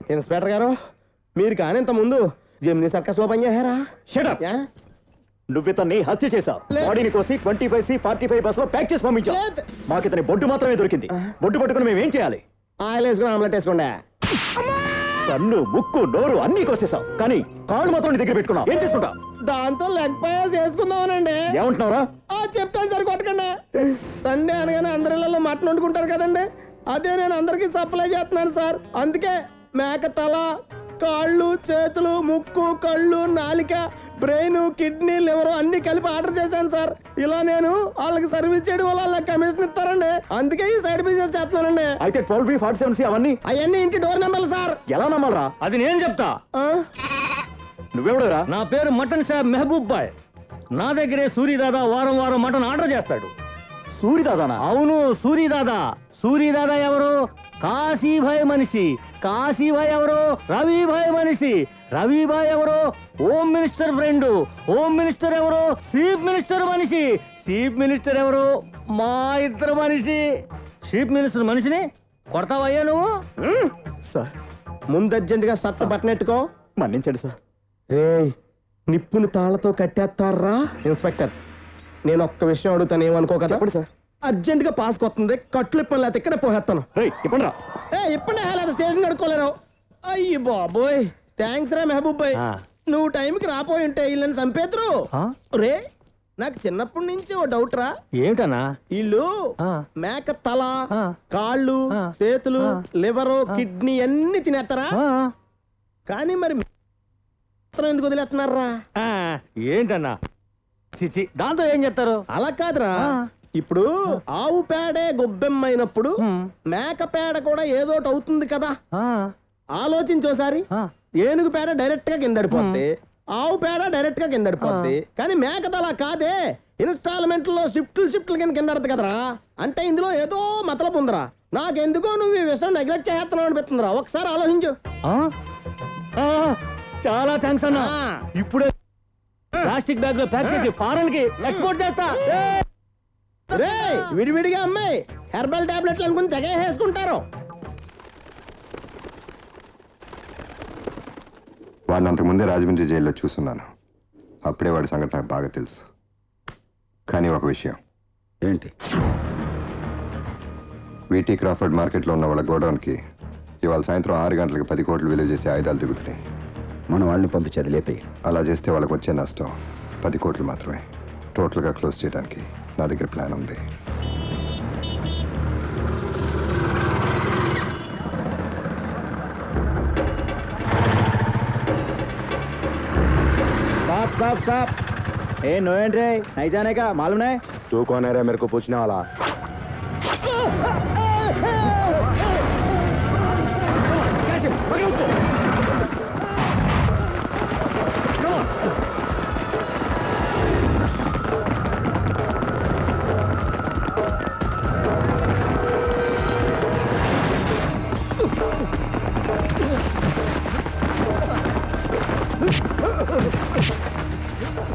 Inspector గారు మీరు కానీ ఇంత ముందు జమినీ సర్కస్లో పనిచేశారా షటప్ యా? నువ్వు ఇతన్ని హత్య చేశావు. బాడీని కోసి twenty five C forty five బస్లో ప్యాక్ చేసి పంపించావు. మాకు ఇతని బొడ్డు మాత్రమే దొరికింది. బొడ్డు పట్టుకుని మేము ఏం చేయాలి? ఆయిల్ వేసుకుని ఆమ్లెట్ వేసుకోండి. కన్ను ముక్కు నోరు అన్ని కోసేసావు కానీ కాళ్ళు మాత్రం నీ దగ్గర పెట్టుకున్నావు. ఏం చేసుకుంటావు? దాంతో లెగ్ పైస్ వేసుకుందామనండి ఏమంటున్నావురా? ఆ చెప్తాను సరి కొట్టకండి సండే అనగానే అందరి ఇళ్ళలో మటన్ వండుకుంటారు కదండి. అదే నేను అందరికీ సప్లై చేస్తున్నాను సార్. అందుకే మేక తల కాళ్ళు చేతులు ముక్కు కళ్ళు నాలిక బ్రెయిన్ కిడ్నీ లివర్ అన్ని కలిపి ఆర్డర్ చేశాను సార్. ఇలా నేను వాళ్ళకి సర్వీస్ చేయడం వల్ల వాళ్ళకి కమిషన్ ఇస్తారండి. అందుకే ఈ సైడ్ బిజినెస్ చేస్తున్నానండి. అయితే twelve B forty seven C అవన్నీ? అవన్నీ ఇంటి డోర్ నెంబర్లు సార్. ఎలా నమ్మాలరా? అది నేను చెప్తా? నువ్వెవడురా? నా పేరు మటన్ షాప్ మెహబూబ్ బాయ్. నా దగ్గరే సూర్యదాదా వారం వారం మటన్ ఆర్డర్ చేస్తాడు. సూరిదాదానా? అవును సూర్యదాదా సూర్యదాదా ఎవరు? కాశీభాయ్ మనిషి. కాశీభాయ్ ఎవరు? రవిభాయ్ మనిషి. రవిభాయ్ ఎవరు? Home minister friend. Home minister ఎవరు? చీఫ్ మినిస్టర్ మనిషి. చీఫ్ మినిస్టర్ ఎవరు? మా ఇద్దరు మనిషి. చీఫ్ మినిస్టర్ మనిషిని కొడతావయ్యా నువ్వు? సార్. ముందు అర్జెంటుగా షర్ట్ బట్టన్ ఎట్టుకో మన్నించండి సార్. రే నిప్పుని తాళ్ళతో కట్టేస్తారా? ఇన్స్పెక్టర్. నేను ఒక్క విషయం అడుగుతాను ఏమనుకో కదా? చెప్పండి సార్. అర్జెంట్గా పాస్ కొత్తుంది కట్లు ఇప్పని లేకపోతే ఇక్కడే పోహేస్తాను రేయ్ ఇప్పండి రా. ఏ ఇప్పుడే లేదా స్టేషన్ కడుక్కోలేరు అయ్యి బాబోయ్ థ్యాంక్స్ రా మెహబూబ్ భాయ్ ఆ. నువ్వు టైంకి రాపోయి ఉంటే వీళ్ళని చంపేతురు ఆ? రే నాకు చిన్నప్పటి నుంచి ఓ డౌట్ రా. ఏమిటన్నా? వీళ్ళు ఆ. మేక తల ఆ. కాళ్ళు ఆ. చేతులు లివరు కిడ్నీ అన్ని తినేస్తారా? ఆ, కానీ మరి ఎందుకు వదిలేస్తున్నారా? ఆ, ఏంటన్నా? చిచి దాంతో ఏం చేస్తారు అలా కాదురా. ఇప్పుడు ఆవు పేడే గొబ్బెమ్మైనప్పుడు మేక పేడ కూడా ఏదో ఒకటి అవుతుంది కదా. ఆలోచించోసారి. ఏనుగు పేడ డైరెక్ట్గా కిందడిపోద్ది ఆవు పేడ డైరెక్ట్గా కిందడిపోద్ది కానీ మేకది అలా కాదే. ఇన్స్టాల్మెంట్లో షిఫ్ట్లు షిఫ్ట్లు కింద కిందడదు కదరా. అంటే ఇందులో ఏదో మతలబు ఉందిరా. నాకెందుకో నువ్వు ఈ విషయం నెగ్లెక్ట్ చేస్తున్నావు అనిపిస్తుందిరా. ఒకసారి ఆలోచించు. చాలా థ్యాంక్స్ అన్నా. ఇప్పుడే ప్లాస్టిక్ బ్యాగ్లో ప్యాక్ చేసి ఫారెన్కి ఎక్స్పోర్ట్ చేస్తా! రే. విడివిడిగా అమ్మాయి హెర్బల్ టాబ్లెట్లు అనుకుని తెగేసుకుంటారు వాడిని అంతకుముందే రాజమండ్రి జైల్లో చూస్తున్నాను అప్పుడే వాడి సంగతి నాకు బాగా తెలుసు. కానీ ఒక విషయం. ఏంటి? వీటీ క్రాఫర్డ్ మార్కెట్లో ఉన్న వాళ్ళ గోడౌన్కి ఇవాళ సాయంత్రం ఆరు గంటలకు పది కోట్లు విలువ చేసే ఆయుధాలు దిగుతున్నాయి. మన వాళ్ళని పంపించేది లేపే అలా చేస్తే వాళ్ళకి వచ్చే నష్టం పది కోట్లు మాత్రమే టోటల్గా క్లోజ్ చేయడానికి నా దగ్గర ప్లాన్ ఉంది स्टॉप स्टॉप स्टॉप ए नो एंट्री नहीं जाने का मालूम नहीं तू कौन है रे मेरे को पूछने वाला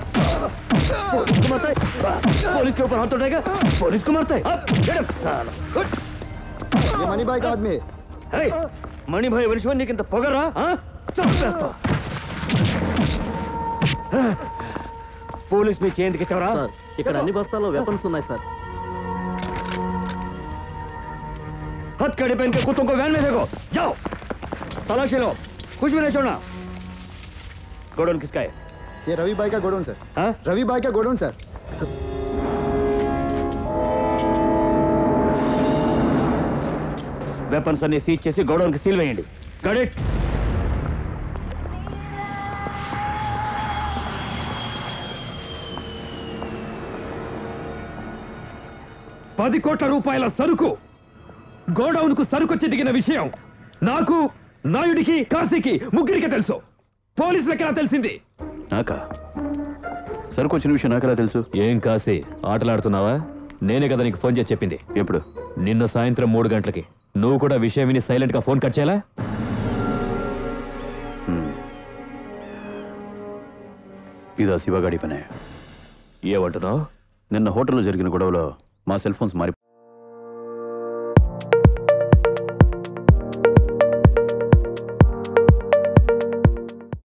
पुलिस को मारता है पुलिस के ऊपर हाथ उठाएगा पुलिस को मारता है अब, get him, साला उठ। ये मनी भाई का आदमी హే మణిభాయ్ మనిషి నీకు ఇంత పొగరా ఆ? చంపేస్తా పోలీస్ మీ చేయందుకు ఎక్కవరా ఇక్కడ అన్ని బస్తాల్లో వెపన్స్ ఉన్నాయి సార్ हथकड़ी पहन के कुत्तों को वैन में देखो जाओ तलाशी लो कुछ भी नहीं छोड़ना गोडाउन किसका है ये रवि भाई का गोडाउन सर हाँ? रवि भाई का गोडाउन सर వెపన్స్ అన్ని సీజ్ చేసి గోడౌన్ కి సీల్ వేయండి గడిట్ పది కోట్ల రూపాయల సరుకు గోడౌన్ కు సరుకొచ్చి దిగిన విషయం నాకు నాయుడికి కాశీకి ముగ్గురికి తెలుసు పోలీసులకి ఎలా తెలిసింది? నాకా? సరుకు వచ్చిన విషయం నాకెలా తెలుసు? ఏం కాసి ఆటలాడుతున్నావా? నేనే కదా నీకు ఫోన్ చేసి చెప్పింది. ఎప్పుడు? నిన్న సాయంత్రం మూడు గంటలకి. నువ్వు కూడా విషయం విని సైలెంట్గా ఫోన్ కట్ చేయాలా? ఇదా శివగాడి పనే. ఏమంటున్నావు? నిన్న హోటల్లో జరిగిన గొడవలో మా సెల్ ఫోన్స్ మారిపోయాయి